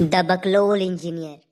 the बकलोल engineer